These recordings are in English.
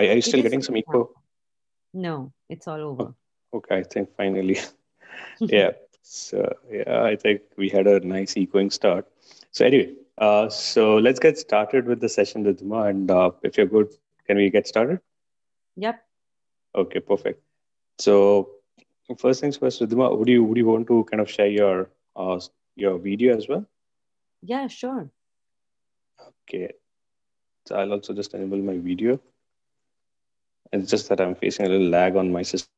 Are, are you still getting some echo? No, it's all over. Oh, okay, I think finally. yeah. So yeah, I think we had a nice echoing start. So anyway, uh, so let's get started with the session, Ridhima. And uh, if you're good, can we get started? Yep. Okay, perfect. So first things first, Ridhima, would you would you want to kind of share your uh, your video as well? Yeah, sure. Okay. So I'll also just enable my video. It's just that I'm facing a little lag on my system.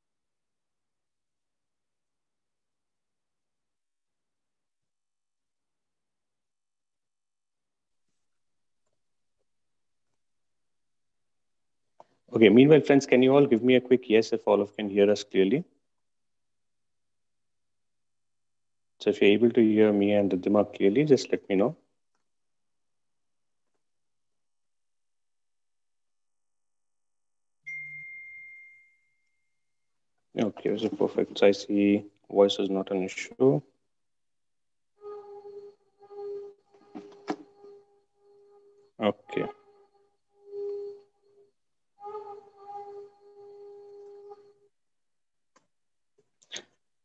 Okay, meanwhile, friends, can you all give me a quick yes if all of can hear us clearly? So if you're able to hear me and Ridhima clearly, just let me know. Okay, so perfect. So I see voice is not an issue. Okay.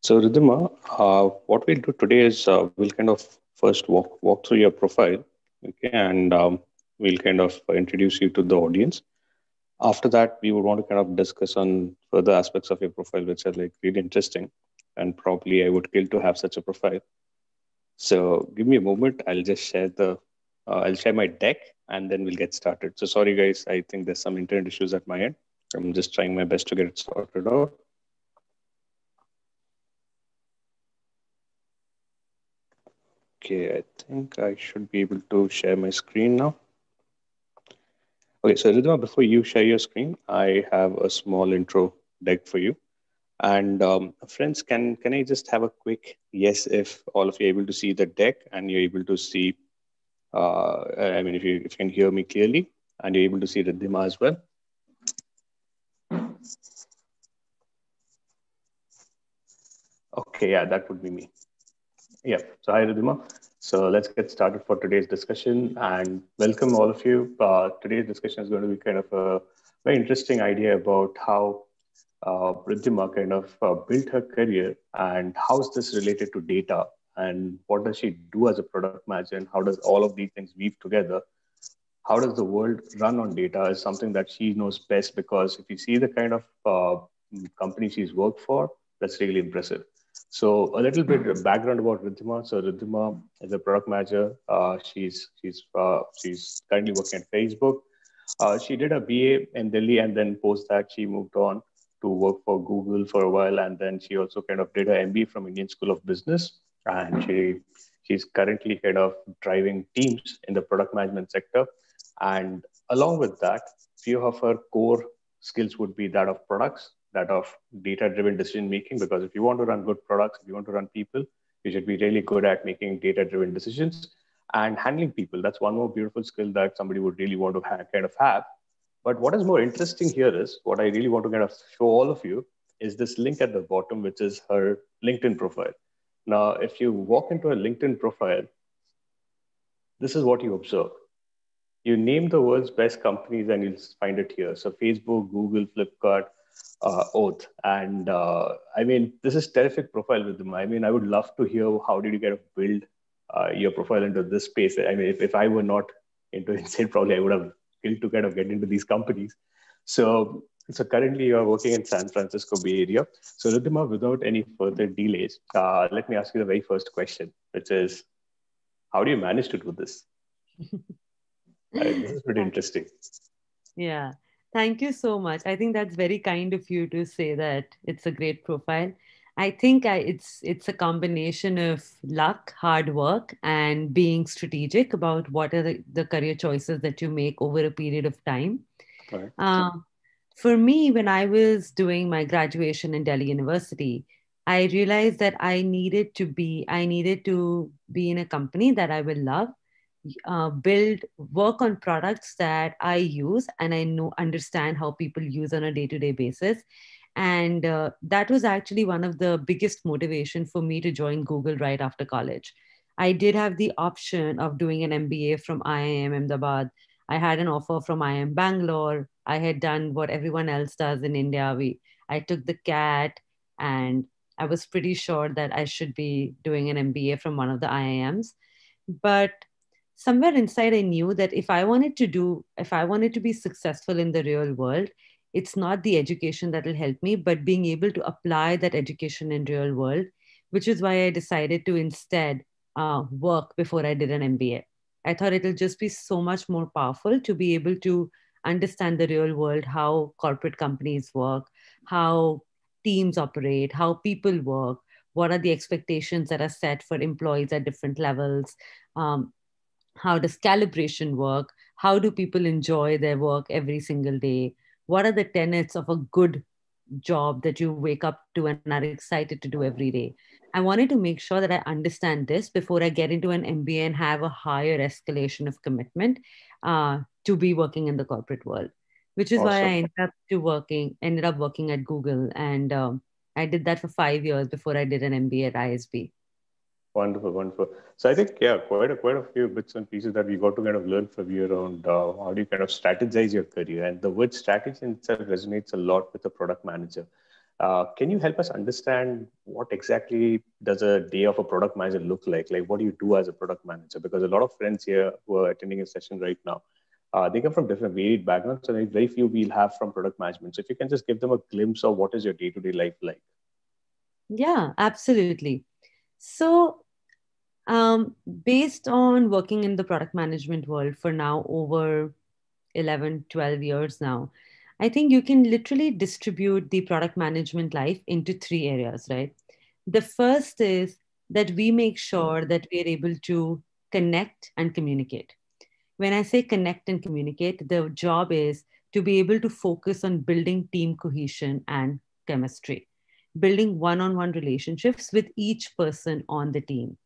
So Ridhima, uh, what we'll do today is uh, we'll kind of first walk walk through your profile, okay, and um, we'll kind of introduce you to the audience. After that, we would want to kind of discuss on further aspects of your profile, which are like really interesting, and probably I would kill to have such a profile. So give me a moment. I'll just share the uh, I'll share my deck, and then we'll get started. So sorry, guys. I think there's some internet issues at my end. I'm just trying my best to get it sorted out. Okay, I think I should be able to share my screen now. Okay, so Ridhima, before you share your screen, I have a small intro deck for you. And um, friends, can can I just have a quick yes if all of you are able to see the deck and you're able to see, uh, I mean, if you, if you can hear me clearly and you're able to see Ridhima as well. Okay, yeah, that would be me. Yeah. So hi, Ridhima. So let's get started for today's discussion. And welcome all of you. Uh, today's discussion is going to be kind of a very interesting idea about how uh, kind of uh, built her career and how is this related to data and what does she do as a product manager and how does all of these things weave together? How does the world run on data is something that she knows best because if you see the kind of uh, company she's worked for that's really impressive so a little bit of background about Ridhima. So Ridhima is a product manager. Uh, she's she's uh, she's currently working at Facebook. Uh, she did a BA in Delhi, and then post that she moved on to work for Google for a while, and then she also kind of did her MBA from Indian School of Business, and she she's currently kind of driving teams in the product management sector. And along with that, few of her core skills would be that of products that of data driven decision making because if you want to run good products if you want to run people you should be really good at making data driven decisions and handling people. That's one more beautiful skill that somebody would really want to ha- kind of have. But what is more interesting here is what i really want to kind of show all of you is this link at the bottom which is her linkedin profile. Now if you walk into a linkedin profile this is what you observe. You name the world's best companies and you'll find it here. So facebook google flipkart uh, oath. And uh, i mean this is terrific profile with them i mean i would love to hear how did you kind of build uh, your profile into this space? I mean if, if i were not into INSAID probably i would have killed to kind of get into these companies. So so currently you are working in san francisco bay area. So Ridhima, without any further delays uh, let me ask you the very first question which is how do you manage to do this? This is pretty interesting. Yeah Thank you so much. I think that's very kind of you to say that it's a great profile. I think I, it's it's a combination of luck, hard work, and being strategic about what are the, the career choices that you make over a period of time. Right. Um, for me, when I was doing my graduation in Delhi University, I realized that I needed to be I needed to be in a company that I will love uh, build work on products that i use and i know understand how people use on a day-to-day basis and uh, that was actually one of the biggest motivation for me to join google right after college i did have the option of doing an mba from iim ahmedabad I had an offer from IIM Bangalore. I had done what everyone else does in India. We I took the CAT and I was pretty sure that I should be doing an MBA from one of the IIMs. But somewhere inside, I knew that if I wanted to do, if I wanted to be successful in the real world, it's not the education that will help me, but being able to apply that education in real world, which is why I decided to instead uh, work before I did an MBA. I thought it'll just be so much more powerful to be able to understand the real world, how corporate companies work, how teams operate, how people work, what are the expectations that are set for employees at different levels, um, how does calibration work, how do people enjoy their work every single day, what are the tenets of a good job that you wake up to and are excited to do every day. I wanted to make sure that I understand this before I get into an MBA and have a higher escalation of commitment uh, to be working in the corporate world, which is awesome. why I ended up to working, ended up working at Google, and um, I did that for five years before I did an MBA at ISB. Wonderful, wonderful. So I think yeah, quite a quite a few bits and pieces that we got to kind of learn from you around uh, how do you kind of strategize your career, and the word strategy itself resonates a lot with the product manager. Uh, can you help us understand what exactly does a day of a product manager look like? Like, what do you do as a product manager? Because a lot of friends here who are attending a session right now, uh, they come from different varied backgrounds, and very few we'll have from product management. So, if you can just give them a glimpse of what is your day to day life like. Yeah, absolutely. So, um, based on working in the product management world for now over 11, 12 years now, I think you can literally distribute the product management life into three areas, right? The first is that we make sure that we're able to connect and communicate. When I say connect and communicate, the job is to be able to focus on building team cohesion and chemistry, building one on one relationships with each person on the team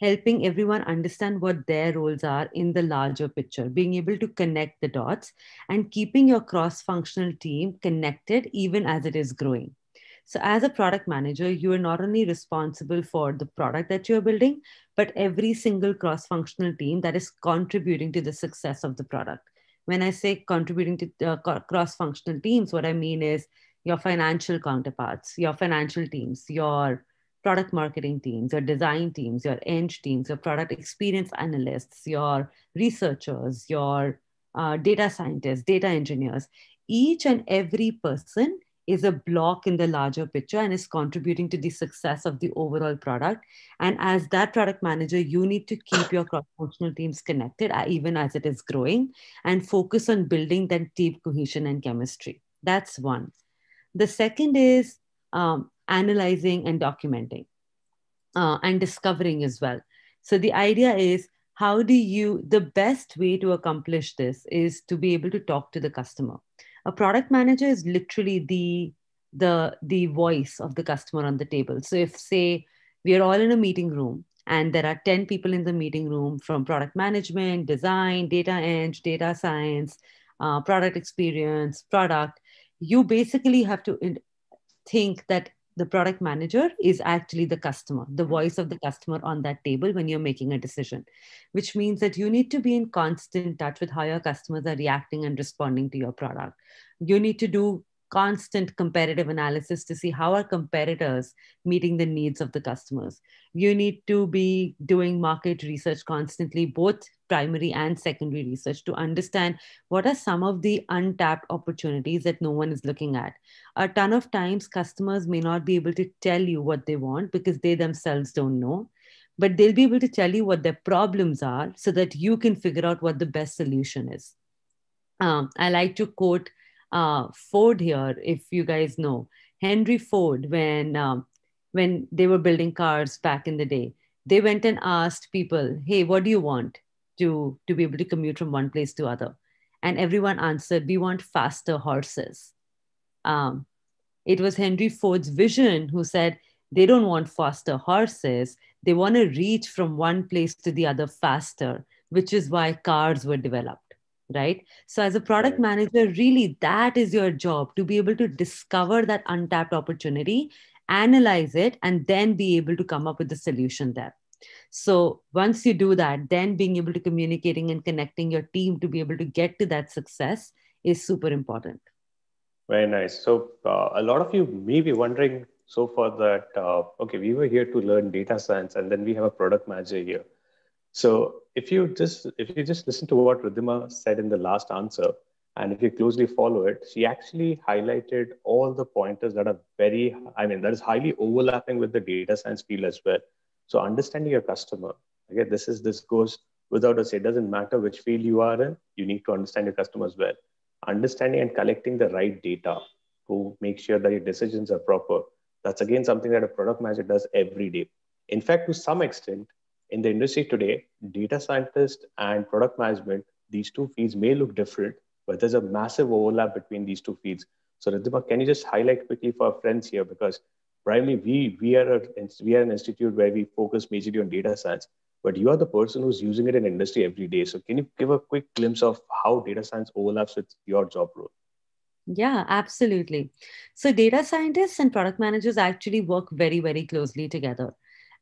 helping everyone understand what their roles are in the larger picture, being able to connect the dots and keeping your cross functional team connected even as it is growing. So, as a product manager, you are not only responsible for the product that you're building, but every single cross functional team that is contributing to the success of the product. When I say contributing to uh, cross functional teams, what I mean is your financial counterparts, your financial teams, your product marketing teams, your design teams, your eng teams, your product experience analysts, your researchers, your uh, data scientists, data engineers. Each and every person is a block in the larger picture and is contributing to the success of the overall product. And as that product manager, you need to keep your cross functional teams connected, uh, even as it is growing, and focus on building that deep cohesion and chemistry. That's one. The second is um, analyzing and documenting uh, and discovering as well. So the idea is how do you, the best way to accomplish this is to be able to talk to the customer. A product manager is literally the the the voice of the customer on the table. So if say we are all in a meeting room and there are 10 people in the meeting room from product management, design, data eng, data science, uh, product experience, product, you basically have to think that the product manager is actually the customer, the mm-hmm. voice of the customer on that table when you're making a decision, which means that you need to be in constant touch with how your customers are reacting and responding to your product. You need to do constant comparative analysis to see how are competitors meeting the needs of the customers. You need to be doing market research constantly both primary and secondary research to understand what are some of the untapped opportunities that no one is looking at. A ton of times customers may not be able to tell you what they want because they themselves don't know but they'll be able to tell you what their problems are so that you can figure out what the best solution is. Um, i like to quote uh, Ford here, if you guys know Henry Ford, when um, when they were building cars back in the day, they went and asked people, "Hey, what do you want to to be able to commute from one place to other?" And everyone answered, "We want faster horses." Um, it was Henry Ford's vision who said they don't want faster horses; they want to reach from one place to the other faster, which is why cars were developed right so as a product manager really that is your job to be able to discover that untapped opportunity analyze it and then be able to come up with the solution there So once you do that, then being able to communicating and connecting your team to be able to get to that success is super important. Very nice. So uh, a lot of you may be wondering so far that uh, okay, we were here to learn data science, and then we have a product manager here. So if you just if you just listen to what Ridhima said in the last answer, and if you closely follow it, she actually highlighted all the pointers that are very, I mean, that is highly overlapping with the data science field as well. So understanding your customer, again, this is this goes without us. It doesn't matter which field you are in, you need to understand your customer as well. Understanding and collecting the right data to make sure that your decisions are proper. That's again something that a product manager does every day. In fact, to some extent, in the industry today, data scientist and product management, these two fields may look different, but there's a massive overlap between these two fields. So Ridhima, can you just highlight quickly for our friends here? Because primarily we, we, are a, we are an institute where we focus majorly on data science, but you are the person who's using it in industry every day. So can you give a quick glimpse of how data science overlaps with your job role? Yeah, absolutely. So data scientists and product managers actually work very, very closely together.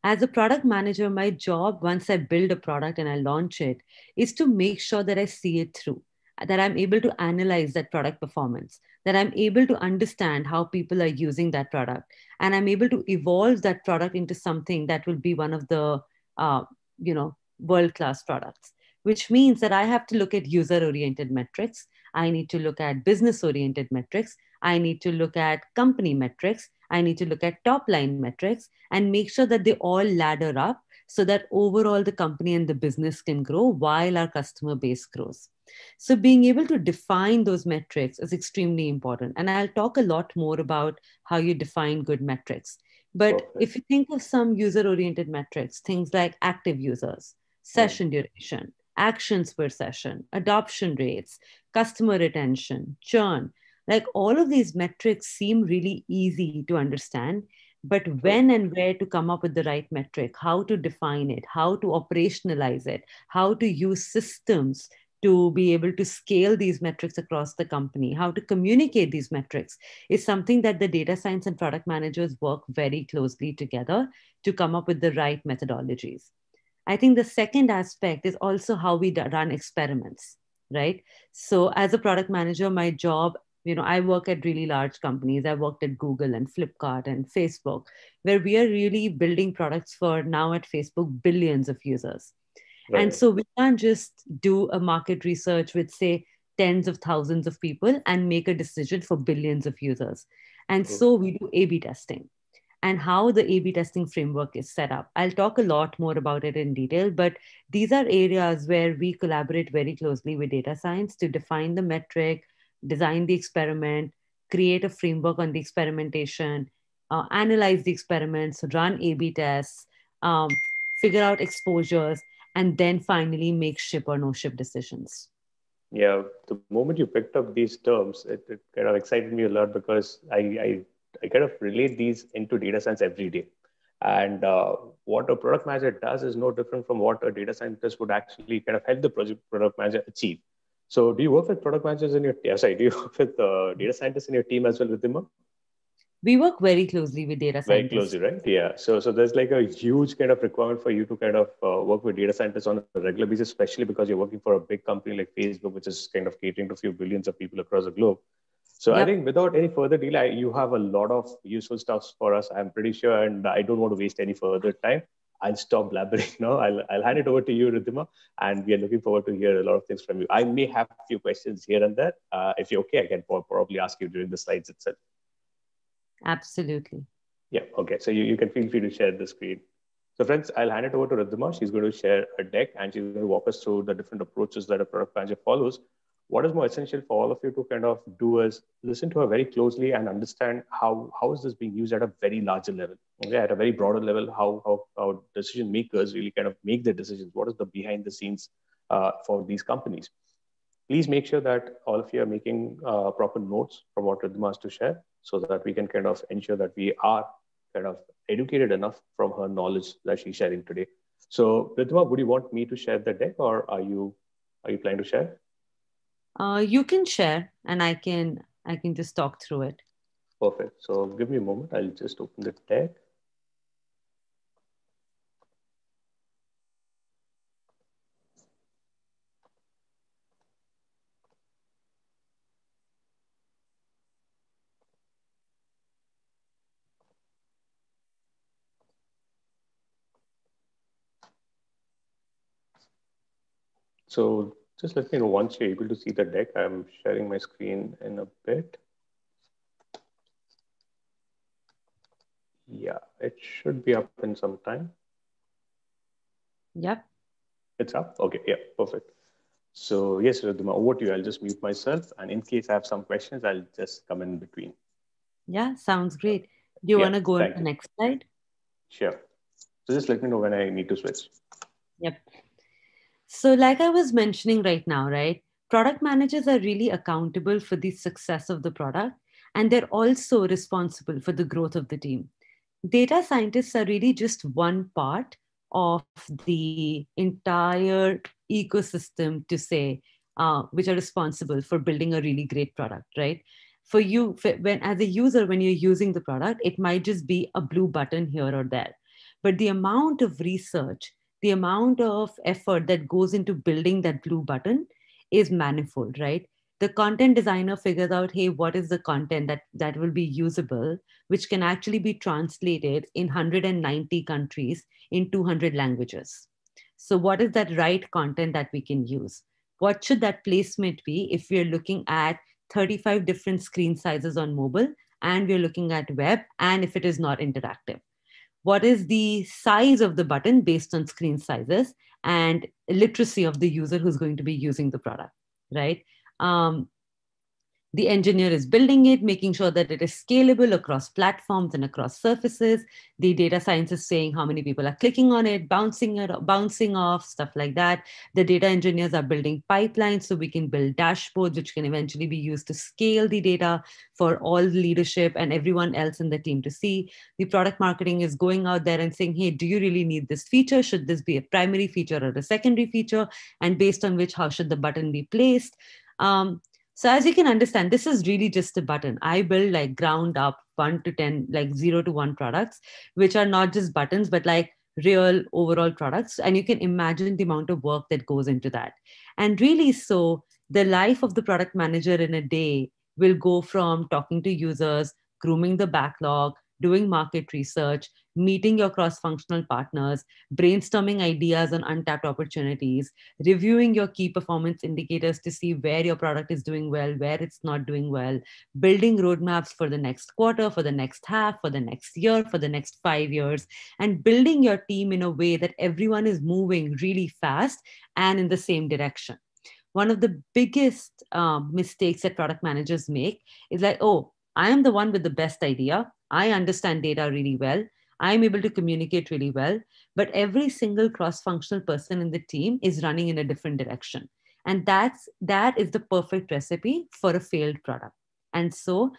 As a product manager, my job once I build a product and I launch it is to make sure that I see it through that I'm able to analyze that product performance, that I'm able to understand how people are using that product, and I'm able to evolve that product into something that will be one of the, uh, you know, world class products. Which means that I have to look at user oriented metrics. I need to look at business oriented metrics. I need to look at company metrics. I need to look at top line metrics and make sure that they all ladder up so that overall the company and the business can grow while our customer base grows. So, being able to define those metrics is extremely important. And I'll talk a lot more about how you define good metrics. But Perfect. if you think of some user oriented metrics, things like active users, session yeah. duration, actions per session, adoption rates, customer retention, churn, like all of these metrics seem really easy to understand. But when and where to come up with the right metric, how to define it, how to operationalize it, how to use systems to be able to scale these metrics across the company, how to communicate these metrics is something that the data science and product managers work very closely together to come up with the right methodologies. I think the second aspect is also how we run experiments, right? So, as a product manager, my job you know i work at really large companies i worked at google and flipkart and facebook where we are really building products for now at facebook billions of users Right. And so we can't just do a market research with, say, tens of thousands of people and make a decision for billions of users. And hmm. so we do A B testing and how the A B testing framework is set up. I'll talk a lot more about it in detail, but these are areas where we collaborate very closely with data science to define the metric, design the experiment, create a framework on the experimentation, uh, analyze the experiments, run A B tests, um, figure out exposures, and then finally make ship or no ship decisions. Yeah, the moment you picked up these terms, it, it kind of excited me a lot because I, I, I kind of relate these into data science every day. And uh, what a product manager does is no different from what a data scientist would actually kind of help the project product manager achieve. So, do you work with product managers in your team? Sorry, do you work with uh, data scientists in your team as well, Ridhima? we work very closely with data scientists. Very closely, right? Yeah. So, so there's like a huge kind of requirement for you to kind of uh, work with data scientists on a regular basis, especially because you're working for a big company like Facebook, which is kind of catering to a few billions of people across the globe. So yep. I think without any further delay, you have a lot of useful stuff for us. I'm pretty sure, and I don't want to waste any further time. I'll stop blabbering now. I'll, I'll hand it over to you, Ridhima, and we are looking forward to hear a lot of things from you. I may have a few questions here and there. Uh, if you're okay, I can probably ask you during the slides itself. Absolutely. Yeah. Okay. So you, you can feel free to share the screen. So friends, I'll hand it over to Ridhima. She's going to share a deck and she's going to walk us through the different approaches that a product manager follows. What is more essential for all of you to kind of do is listen to her very closely and understand how, how is this being used at a very larger level, okay, at a very broader level, how, how, how decision makers really kind of make their decisions. What is the behind the scenes uh, for these companies? Please make sure that all of you are making uh, proper notes from what Ridhima has to share so that we can kind of ensure that we are kind of educated enough from her knowledge that she's sharing today. So, Ridhima, would you want me to share the deck, or are you are you planning to share? Uh, you can share, and I can I can just talk through it. Perfect. So, give me a moment. I'll just open the deck. So just let me know once you're able to see the deck. I'm sharing my screen in a bit. Yeah, it should be up in some time. Yep. It's up? Okay, yeah, perfect. So yes, Ridhima, over to you. I'll just mute myself. And in case I have some questions, I'll just come in between. Yeah, sounds great. Do you yeah, want to go to the next slide? Sure. So just let me know when I need to switch. Yep. So like I was mentioning right now, right? Product managers are really accountable for the success of the product and they're also responsible for the growth of the team. Data scientists are really just one part of the entire ecosystem to say uh, which are responsible for building a really great product right for you when as a user when you're using the product it might just be a blue button here or there but the amount of research the amount of effort that goes into building that blue button is manifold right? The content designer figures out hey what is the content that that will be usable which can actually be translated in 190 countries in 200 languages. So what is that right content that we can use? What should that placement be if we're looking at 35 different screen sizes on mobile and we're looking at web and if it is not interactive what is the size of the button based on screen sizes and literacy of the user who's going to be using the product right? Um, the engineer is building it, making sure that it is scalable across platforms and across surfaces. The data science is saying how many people are clicking on it, bouncing it, bouncing off, stuff like that. The data engineers are building pipelines so we can build dashboards, which can eventually be used to scale the data for all leadership and everyone else in the team to see. The product marketing is going out there and saying, hey, do you really need this feature? Should this be a primary feature or a secondary feature? And based on which, how should the button be placed? Um, so as you can understand, this is really just a button. I build like ground up one to 10, like zero to one products, which are not just buttons, but like real overall products. And you can imagine the amount of work that goes into that. And really, so the life of the product manager in a day will go from talking to users, grooming the backlog, doing market research, meeting your cross functional partners, brainstorming ideas on untapped opportunities, reviewing your key performance indicators to see where your product is doing well, where it's not doing well, building roadmaps for the next quarter, for the next half, for the next year, for the next five years, and building your team in a way that everyone is moving really fast and in the same direction. One of the biggest um, mistakes that product managers make is like, oh, I am the one with the best idea. I understand data really well. I'm able to communicate really well, but every single cross-functional person in the team is running in a different direction. And that's that is the perfect recipe for a failed product. And so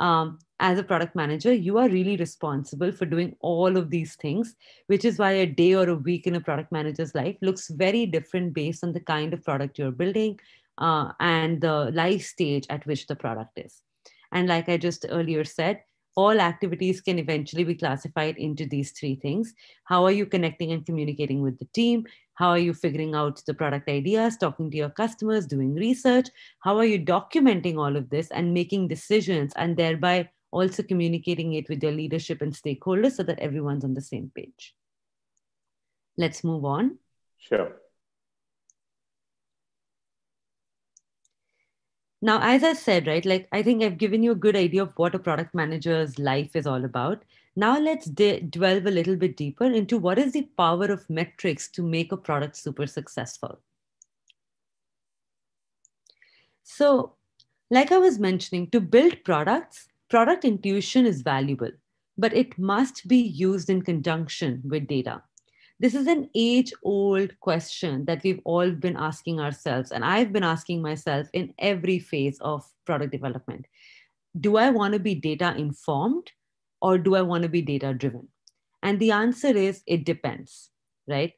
um, as a product manager, you are really responsible for doing all of these things, which is why a day or a week in a product manager's life looks very different based on the kind of product you're building uh, and the life stage at which the product is. And like I just earlier said, all activities can eventually be classified into these three things. How are you connecting and communicating with the team? How are you figuring out the product ideas, talking to your customers, doing research? How are you documenting all of this and making decisions and thereby also communicating it with your leadership and stakeholders so that everyone's on the same page? Let's move on. Sure. Now, as I said, right, like I think I've given you a good idea of what a product manager's life is all about. Now, let's de- delve a little bit deeper into what is the power of metrics to make a product super successful. So, like I was mentioning, to build products, product intuition is valuable, but it must be used in conjunction with data this is an age old question that we've all been asking ourselves and i've been asking myself in every phase of product development. Do i want to be data informed or do i want to be data driven? And the answer is it depends right?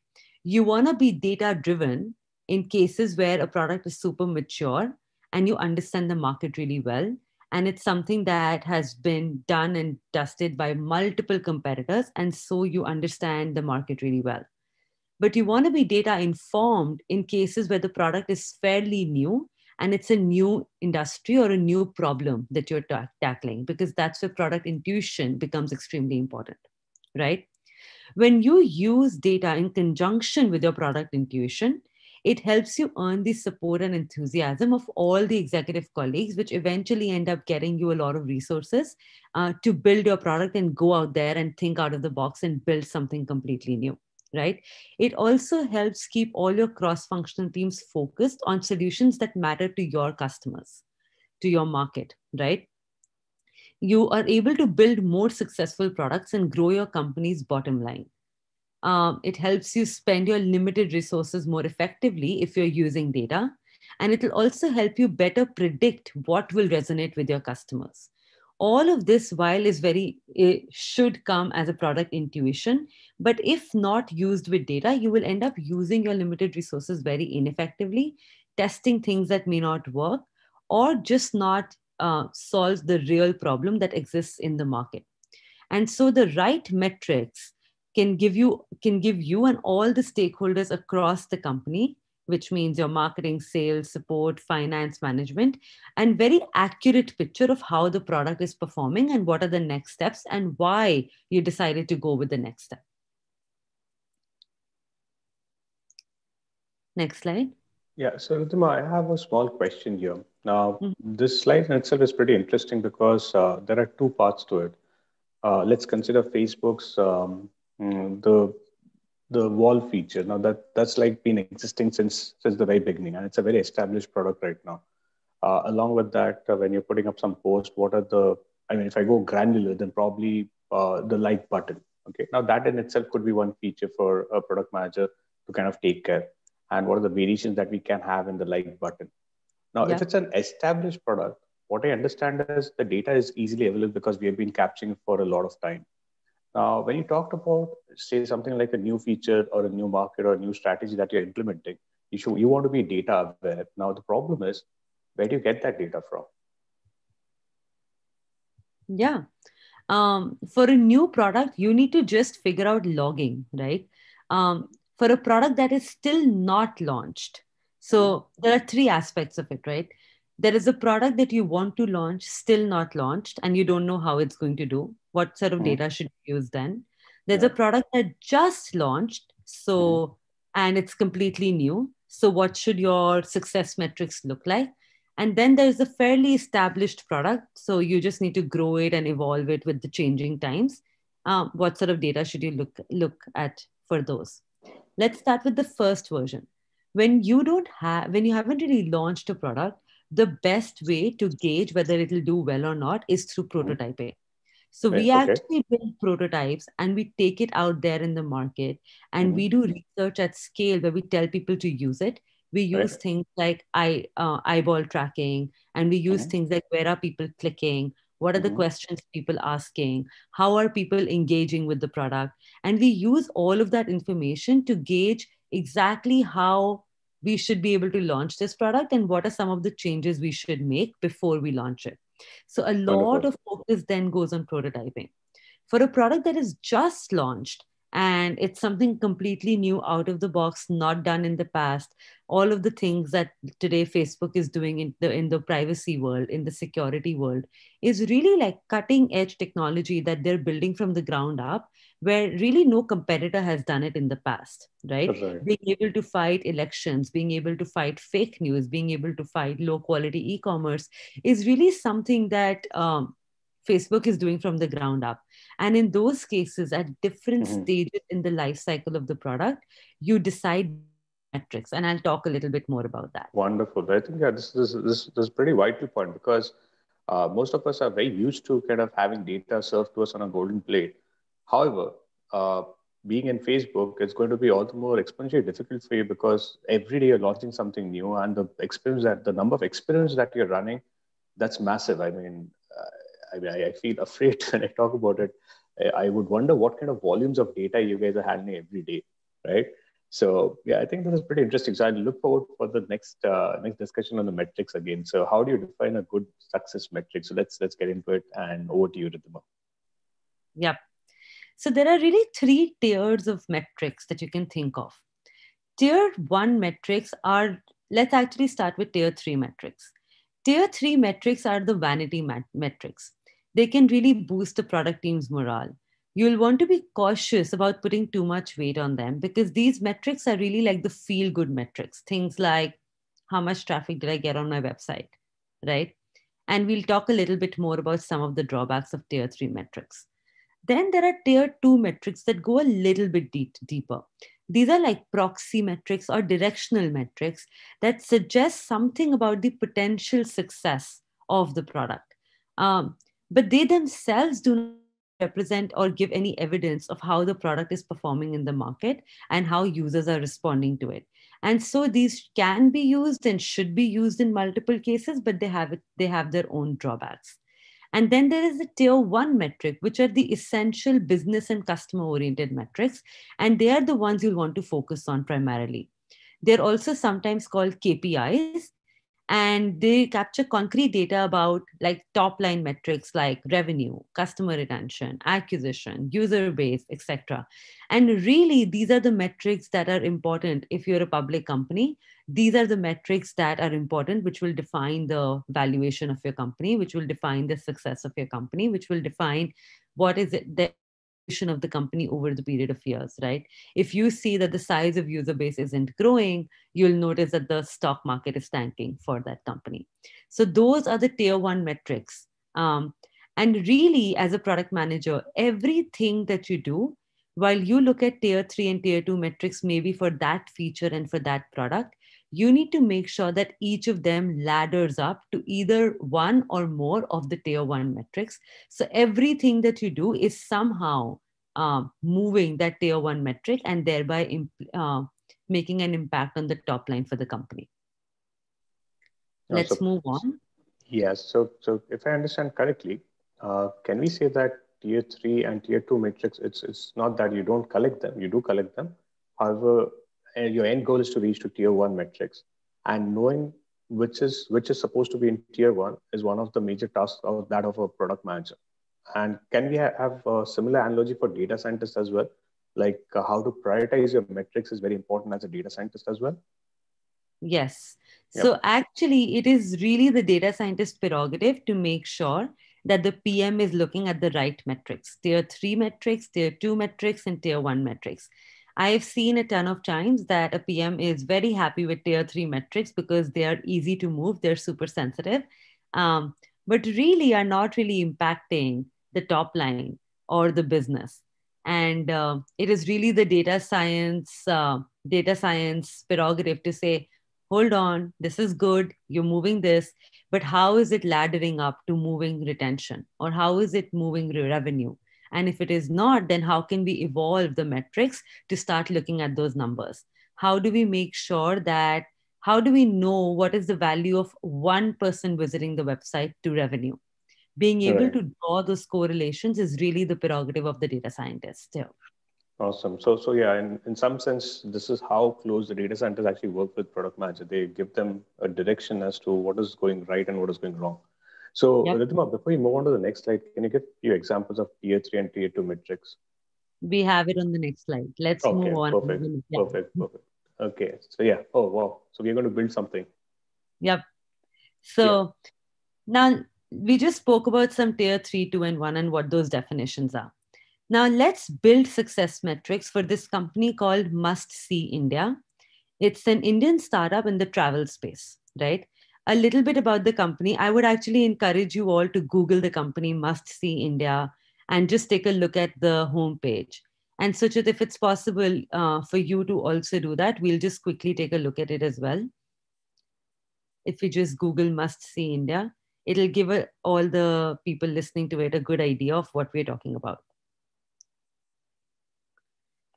You want to be data driven in cases where a product is super mature and you understand the market really well and it's something that has been done and dusted by multiple competitors and so you understand the market really well. But you want to be data informed in cases where the product is fairly new and it's a new industry or a new problem that you're ta- tackling because that's where product intuition becomes extremely important right? When you use data in conjunction with your product intuition it helps you earn the support and enthusiasm of all the executive colleagues, which eventually end up getting you a lot of resources uh, to build your product and go out there and think out of the box and build something completely new right? It also helps keep all your cross functional teams focused on solutions that matter to your customers, to your market, right? You are able to build more successful products and grow your company's bottom line. Um, it helps you spend your limited resources more effectively if you're using data. And it will also help you better predict what will resonate with your customers all of this while is very should come as a product intuition but if not used with data you will end up using your limited resources very ineffectively testing things that may not work or just not uh, solve the real problem that exists in the market and so the right metrics can give you can give you and all the stakeholders across the company which means your marketing, sales, support, finance, management, and very accurate picture of how the product is performing and what are the next steps and why you decided to go with the next step. Next slide. Yeah, so Ridhima, I have a small question here. Now, mm-hmm. this slide in itself is pretty interesting because uh, there are two parts to it. Uh, let's consider Facebook's um, mm, the the wall feature. Now that that's like been existing since since the very beginning and it's a very established product right now. Uh, along with that uh, when you're putting up some post what are the i mean if i go granular then probably uh, the like button okay? Now that in itself could be one feature for a product manager to kind of take care. And what are the variations that we can have in the like button? Now yeah. if it's an established product what i understand is the data is easily available because we have been capturing for a lot of time now, when you talked about, say, something like a new feature or a new market or a new strategy that you're implementing, you, should, you want to be data aware. Now, the problem is, where do you get that data from? Yeah. Um, for a new product, you need to just figure out logging, right? Um, for a product that is still not launched. So there are three aspects of it, right? There is a product that you want to launch, still not launched, and you don't know how it's going to do what sort of mm-hmm. data should you use then there's yeah. a product that just launched so mm-hmm. and it's completely new so what should your success metrics look like and then there's a fairly established product so you just need to grow it and evolve it with the changing times um, what sort of data should you look look at for those let's start with the first version when you don't have when you haven't really launched a product the best way to gauge whether it'll do well or not is through mm-hmm. prototyping so we okay. actually build prototypes and we take it out there in the market and mm-hmm. we do research at scale where we tell people to use it. We use right. things like eye, uh, eyeball tracking and we use mm-hmm. things like where are people clicking? What are the mm-hmm. questions people asking? How are people engaging with the product? And we use all of that information to gauge exactly how we should be able to launch this product and what are some of the changes we should make before we launch it. So a lot Wonderful. of focus then goes on prototyping. For a product that is just launched and it's something completely new out of the box, not done in the past, all of the things that today Facebook is doing in the in the privacy world, in the security world, is really like cutting edge technology that they're building from the ground up where really no competitor has done it in the past, right? right? Being able to fight elections, being able to fight fake news, being able to fight low quality e commerce is really something that um, Facebook is doing from the ground up. And in those cases, at different mm-hmm. stages in the life cycle of the product, you decide metrics. And I'll talk a little bit more about that. Wonderful. I think yeah, this, this, this, this is pretty vital point because uh, most of us are very used to kind of having data served to us on a golden plate However, uh, being in Facebook is going to be all the more exponentially difficult for you because every day you're launching something new, and the experience that the number of experiments that you're running, that's massive. I mean, uh, I, mean I, feel afraid when I talk about it. I, I would wonder what kind of volumes of data you guys are handling every day, right? So yeah, I think this is pretty interesting. So I look forward for the next uh, next discussion on the metrics again. So how do you define a good success metric? So let's let's get into it and over to you, Ridhima. Yep. So there are really three tiers of metrics that you can think of. Tier one metrics are, let's actually start with tier three metrics. Tier three metrics are the vanity mat- metrics. They can really boost the product team's morale. you'll want to be cautious about putting too much weight on them because these metrics are really like the feel good metrics. Things like how much traffic did I get on my website, right? And we'll talk a little bit more about some of the drawbacks of tier three metrics. Then there are tier two metrics that go a little bit deep, deeper. These are like proxy metrics or directional metrics that suggest something about the potential success of the product. Um, but they themselves do not represent or give any evidence of how the product is performing in the market and how users are responding to it and so these can be used and should be used in multiple cases but they have they have their own drawbacks and then there is the tier one metric, which are the essential business and customer oriented metrics. And they are the ones you'll want to focus on primarily. They're also sometimes called KPIs, and they capture concrete data about like top line metrics like revenue customer retention acquisition user base etc and really these are the metrics that are important if you're a public company these are the metrics that are important which will define the valuation of your company which will define the success of your company which will define what is it that of the company over the period of years, right? If you see that the size of user base isn't growing, you'll notice that the stock market is tanking for that company. So those are the tier one metrics. Um, and really, as a product manager, everything that you do, while you look at tier three and tier two metrics, maybe for that feature and for that product, you need to make sure that each of them ladders up to either one or more of the tier one metrics. So everything that you do is somehow uh, moving that tier one metric and thereby uh, making an impact on the top line for the company. Let's so, move on. Yes. So, so if I understand correctly, uh, can we say that tier three and tier two metrics, it's, it's not that you don't collect them, you do collect them. However, your end goal is to reach to tier one metrics. And knowing which is which is supposed to be in tier one is one of the major tasks of that of a product manager. And can we ha- have a similar analogy for data scientists as well? Like uh, how to prioritize your metrics is very important as a data scientist as well. Yes. Yep. so actually it is really the data scientist prerogative to make sure that the pm is looking at the right metrics tier 3 metrics tier 2 metrics and tier 1 metrics I've seen a ton of times that a PM is very happy with tier three metrics because they are easy to move, they're super sensitive, um, but really are not really impacting the top line or the business. And uh, it is really the data science, uh, data science prerogative to say, hold on, this is good, you're moving this, but how is it laddering up to moving retention or how is it moving revenue? And if it is not, then how can we evolve the metrics to start looking at those numbers? How do we make sure that, how do we know what is the value of one person visiting the website to revenue? Being able right. to draw those correlations is really the prerogative of the data scientist. Yeah. Awesome. So, so yeah, in, in some sense, this is how close the data scientists actually work with product manager. They give them a direction as to what is going right and what is going wrong. So, yep. Ridhima, before we move on to the next slide, can you give a few examples of tier three and tier two metrics? We have it on the next slide. Let's okay, move on. Perfect. Yeah. Perfect. Perfect. Okay. So, yeah. Oh, wow. So, we're going to build something. Yep. So, yeah. now we just spoke about some tier three, two, and one and what those definitions are. Now, let's build success metrics for this company called Must See India. It's an Indian startup in the travel space, right? A little bit about the company, I would actually encourage you all to Google the company Must See India and just take a look at the homepage. And Suchit, if it's possible uh, for you to also do that, we'll just quickly take a look at it as well. If you just Google Must See India, it'll give a, all the people listening to it a good idea of what we're talking about.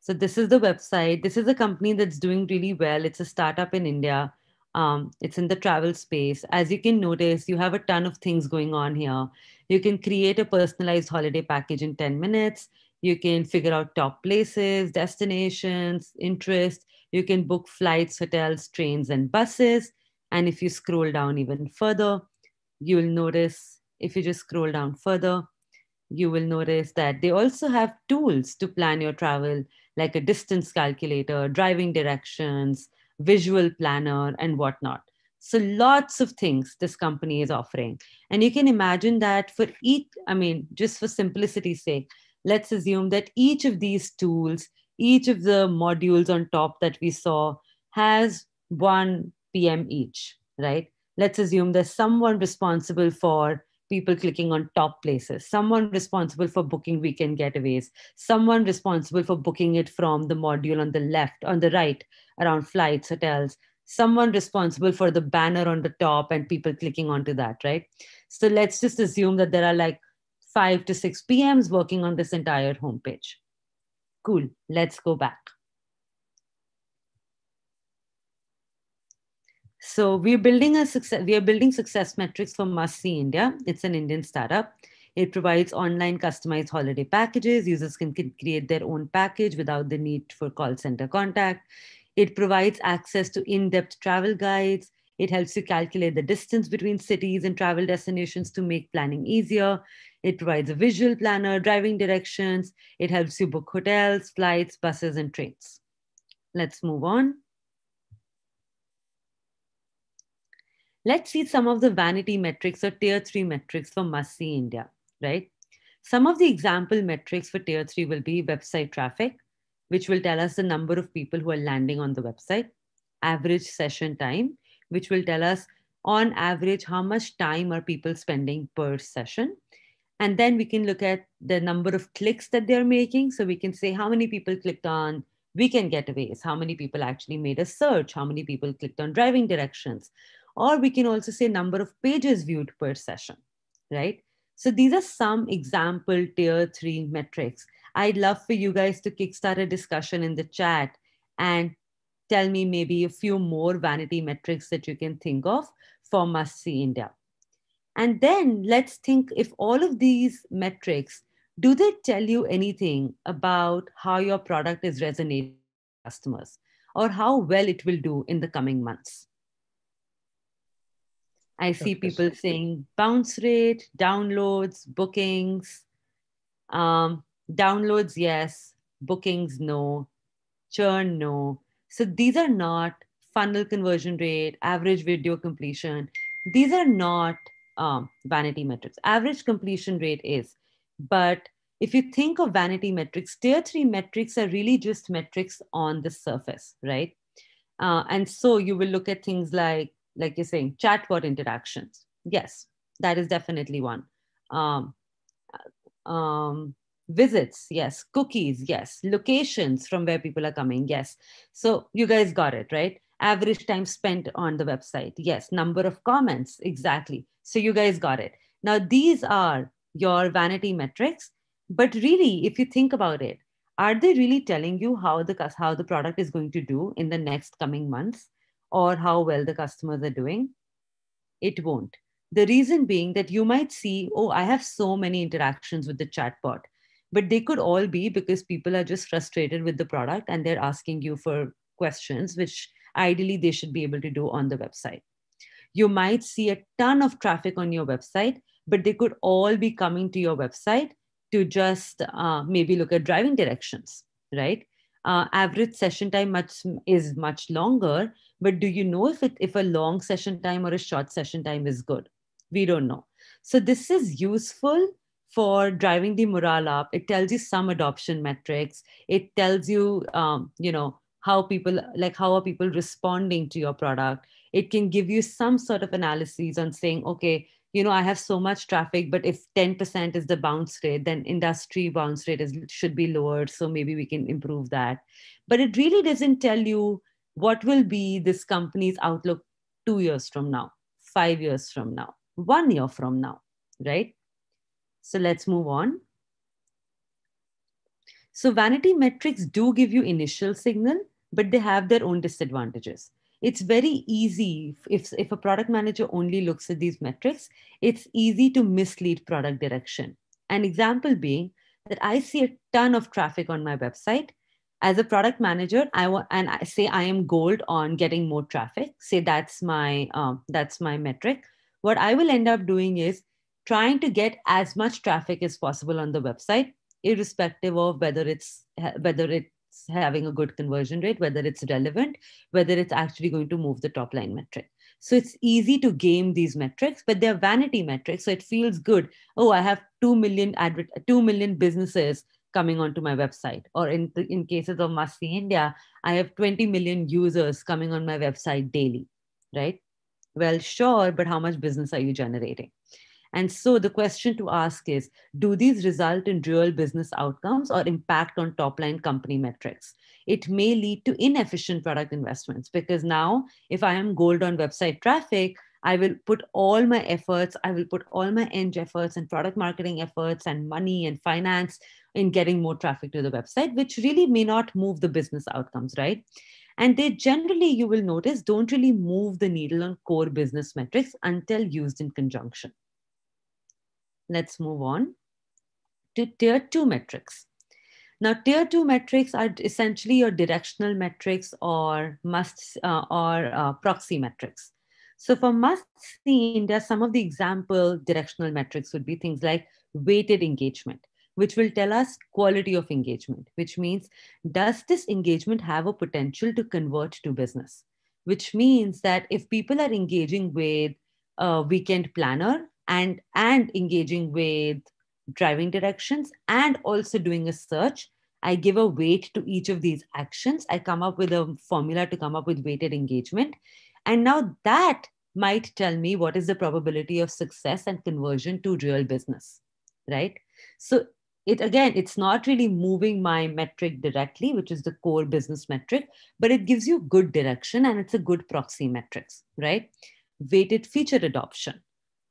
So this is the website. This is a company that's doing really well. It's a startup in India. Um, it's in the travel space. As you can notice, you have a ton of things going on here. You can create a personalized holiday package in 10 minutes. You can figure out top places, destinations, interests. You can book flights, hotels, trains, and buses. And if you scroll down even further, you'll notice, if you just scroll down further, you will notice that they also have tools to plan your travel, like a distance calculator, driving directions, visual planner, and whatnot. So lots of things this company is offering. And you can imagine that for each, I mean, just for simplicity's sake, let's assume that each of these tools, each of the modules on top that we saw has one PM each, right? Let's assume there's someone responsible for people clicking on top places, someone responsible for booking weekend getaways, someone responsible for booking it from the module on the left, on the right, around flights, hotels, someone responsible for the banner on the top and people clicking onto that, right? So let's just assume that there are like five to six PMs working on this entire homepage. Cool, let's go back. So we're building a success, we are building success metrics for Must India. It's an Indian startup. It provides online customized holiday packages. Users can create their own package without the need for call center contact. It provides access to in-depth travel guides. It helps you calculate the distance between cities and travel destinations to make planning easier. It provides a visual planner, driving directions. It helps you book hotels, flights, buses, and trains. Let's move on. Let's see some of the vanity metrics or tier three metrics for Must See India, right? Some of the example metrics for tier three will be website traffic, which will tell us the number of people who are landing on the website, average session time, which will tell us on average how much time are people spending per session. And then we can look at the number of clicks that they're making. So we can say how many people clicked on weekend getaways, how many people actually made a search, how many people clicked on driving directions, or we can also say number of pages viewed per session, right? So these are some example tier three metrics. I'd love for you guys to kickstart a discussion in the chat and tell me maybe a few more vanity metrics that you can think of for Must See India. And then let's think if all of these metrics, do they tell you anything about how your product is resonating with customers or how well it will do in the coming months? I see people saying bounce rate, downloads, bookings. Um, downloads, yes. Bookings, no. Churn, no. So these are not funnel conversion rate, average video completion. These are not um, vanity metrics. Average completion rate is. But if you think of vanity metrics, tier three metrics are really just metrics on the surface, right? Uh, and so you will look at things like like you're saying, chatbot interactions. Yes, that is definitely one. Um, um, visits, yes. Cookies, yes. Locations from where people are coming, yes. So you guys got it, right? Average time spent on the website, yes. Number of comments, exactly. So you guys got it. Now, these are your vanity metrics. But really, if you think about it, are they really telling you how the how the product is going to do in the next coming months? Or how well the customers are doing? It won't. The reason being that you might see, oh, I have so many interactions with the chatbot, but they could all be because people are just frustrated with the product and they're asking you for questions, which ideally they should be able to do on the website. You might see a ton of traffic on your website, but they could all be coming to your website to just uh, maybe look at driving directions, right? Uh, average session time much is much longer, but do you know if it if a long session time or a short session time is good? We don't know. So this is useful for driving the morale up. It tells you some adoption metrics. It tells you um, you know how people like how are people responding to your product. It can give you some sort of analyses on saying okay you know i have so much traffic but if 10% is the bounce rate then industry bounce rate is should be lowered so maybe we can improve that but it really doesn't tell you what will be this company's outlook two years from now, five years from now, one year from now, right? So let's move on. So vanity metrics do give you initial signal, but they have their own disadvantages. It's very easy if, if a product manager only looks at these metrics, it's easy to mislead product direction. An example being that I see a ton of traffic on my website, as a product manager i want and i say i am gold on getting more traffic say that's my um, that's my metric what i will end up doing is trying to get as much traffic as possible on the website irrespective of whether it's whether having a good conversion rate whether it's relevant whether it's actually going to move the top line metric So it's easy to game these metrics, but they're vanity metrics. So it feels good. Oh, I have 2 million, adver- 2 million businesses coming onto my website. Or in, in cases of Must See India, I have 20 million users coming on my website daily, right? Well, sure, but how much business are you generating? And so the question to ask is Do these result in real business outcomes or impact on top line company metrics? It may lead to inefficient product investments because now, if I am gold on website traffic, I will put all my efforts, I will put all my eng efforts and product marketing efforts and money and finance in getting more traffic to the website, which really may not move the business outcomes, right? And they generally, you will notice, don't really move the needle on core business metrics until used in conjunction. Let's move on to tier two metrics. Now, tier two metrics are essentially your directional metrics or must uh, or uh, proxy metrics. So for must see India, some of the example directional metrics would be things like weighted engagement, which will tell us quality of engagement, which means does this engagement have a potential to convert to business? Which means that if people are engaging with a weekend planner and and engaging with driving directions and also doing a search. I give a weight to each of these actions. I come up with a formula to come up with weighted engagement. And now that might tell me what is the probability of success and conversion to real business right? So it again it's not really moving my metric directly which is the core business metric but it gives you good direction and it's a good proxy metrics right? Weighted feature adoption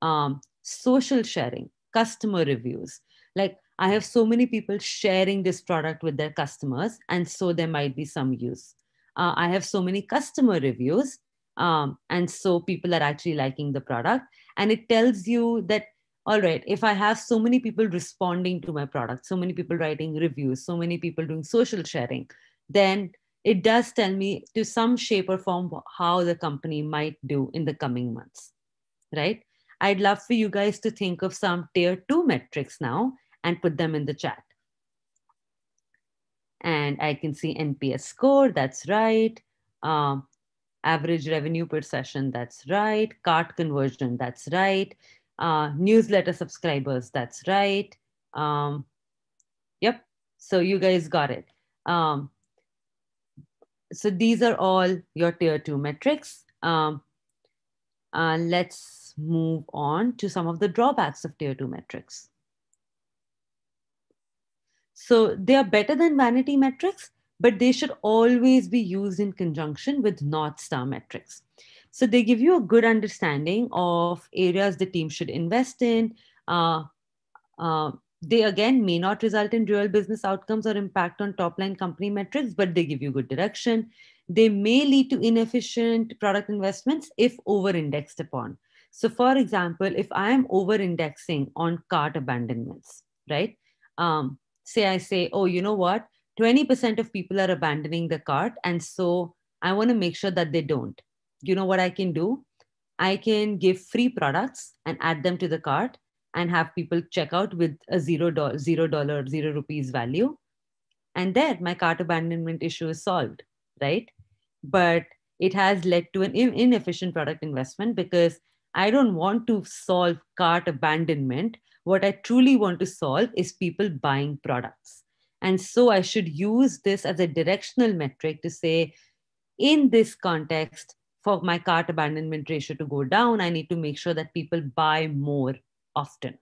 um, social sharing, customer reviews. Like I have so many people sharing this product with their customers, and so there might be some use. Uh, I have so many customer reviews, um, and so people are actually liking the product. And it tells you that, all right, if I have so many people responding to my product, so many people writing reviews, so many people doing social sharing, then it does tell me to some shape or form how the company might do in the coming months, right? I'd love for you guys to think of some tier two metrics now and put them in the chat. And I can see NPS score, that's right. Um, average revenue per session, that's right. Cart conversion, that's right. Uh, newsletter subscribers, that's right. Um, yep, so you guys got it. Um, so these are all your tier two metrics. Um, uh, let's move on to some of the drawbacks of tier two metrics. So they are better than vanity metrics, but they should always be used in conjunction with North Star metrics. So they give you a good understanding of areas the team should invest in. Uh, uh, they again may not result in real business outcomes or impact on top line company metrics, but they give you good direction. They may lead to inefficient product investments if over indexed upon. So, for example, if I am over indexing on cart abandonments, right? Um, say I say, oh, you know what? 20% of people are abandoning the cart. And so I want to make sure that they don't. You know what I can do? I can give free products and add them to the cart and have people check out with a zero dollar, zero dollar, zero rupees value. And there, my cart abandonment issue is solved, right? But it has led to an inefficient product investment because I don't want to solve cart abandonment. What I truly want to solve is people buying products. And so I should use this as a directional metric to say, in this context, for my cart abandonment ratio to go down, I need to make sure that people buy more often,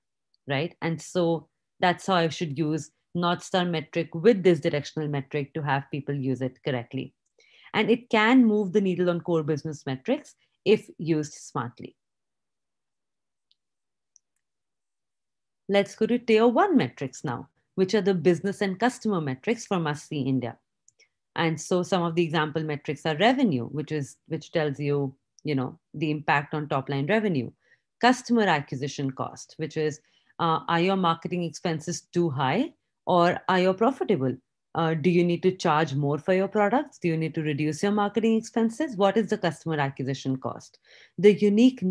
right? And so that's how I should use North Star metric with this directional metric to have people use it correctly. And it can move the needle on core business metrics if used smartly. Let's go to tier one metrics now, which are the business and customer metrics for Must See India. And so some of the example metrics are revenue, which is which tells you, you know, the impact on top line revenue, customer acquisition cost, which is uh, are your marketing expenses too high or are you profitable? Uh, do you need to charge more for your products? Do you need to reduce your marketing expenses? What is the customer acquisition cost? The unique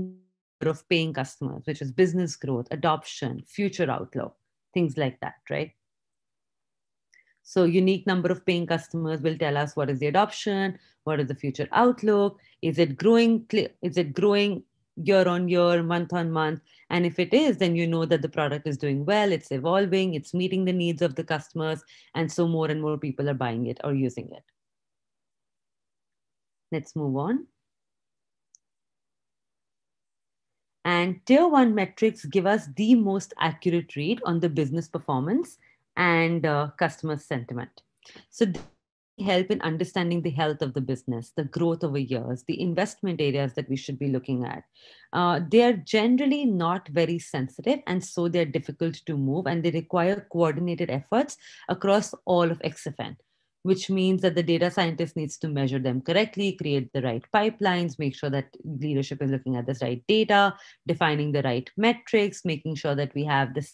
of paying customers, which is business growth, adoption, future outlook, things like that, right? So unique number of paying customers will tell us what is the adoption, what is the future outlook, is it growing, is it growing year on year, month on month? And if it is, then you know that the product is doing well, it's evolving, it's meeting the needs of the customers, and so more and more people are buying it or using it. Let's move on. And tier one metrics give us the most accurate read on the business performance and uh, customer sentiment. So they help in understanding the health of the business, the growth over years, the investment areas that we should be looking at. Uh, they are generally not very sensitive, and so they're difficult to move, and they require coordinated efforts across all of XFN which means that the data scientist needs to measure them correctly, create the right pipelines, make sure that leadership is looking at this right data, defining the right metrics, making sure that we have this